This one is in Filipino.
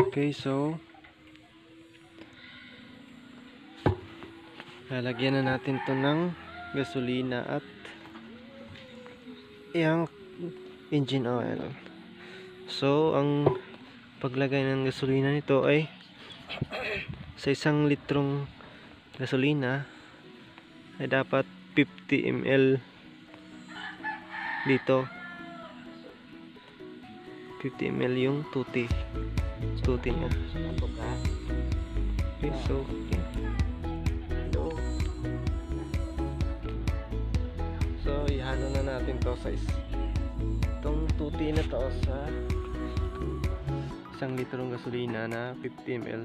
Okay, so lalagyan na natin to ng gasolina at yung engine oil. So, ang paglagay ng gasolina nito ay sa isang litrong gasolina ay dapat 50 ml dito 50 ml yung tuti. Tuti niya okay, so okay. so ihalo na natin to sa is itong tuti na to sa isang litrong gasolina na 50 ml